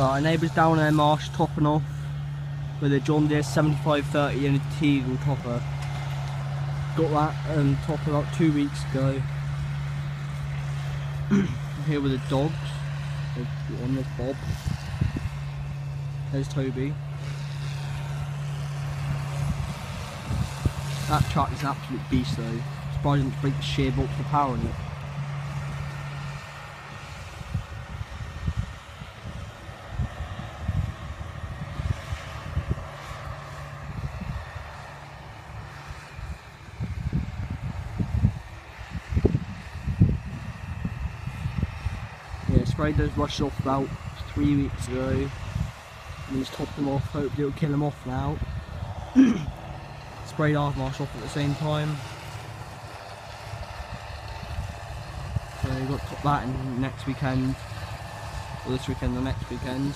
Right, our neighbours down there, Marsh, topping off with a John Deere 7530 and a Teagle topper. Got that um, top about two weeks ago. I'm here with the dogs. One, there's Bob. There's Toby. That truck is an absolute beast though. Surprised it didn't break the shear bolt for power in it. Sprayed those rushes off about three weeks ago. And he's topped them off, hopefully it'll kill them off now. sprayed Aftermarsh off at the same time. So we've got to top that in next weekend. Or this weekend or next weekend.